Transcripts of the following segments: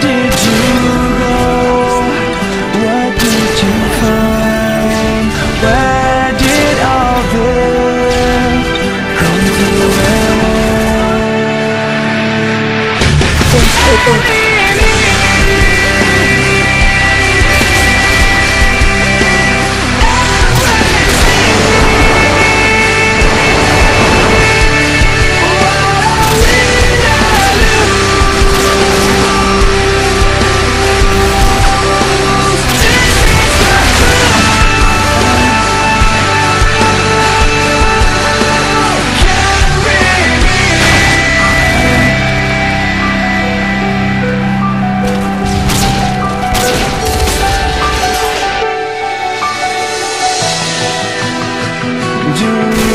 did you go? What did you find? Where did all this to? End?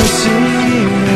sim.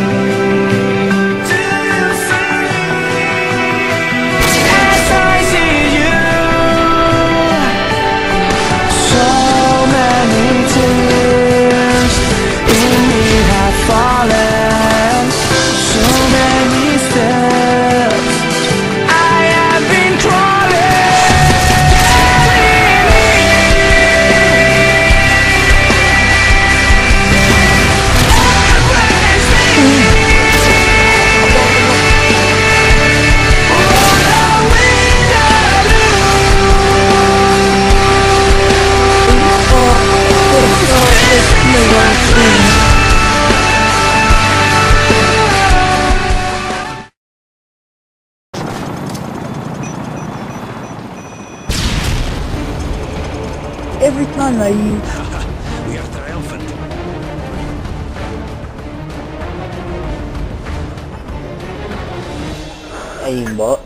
Every time I use We are triumphant. aimbot,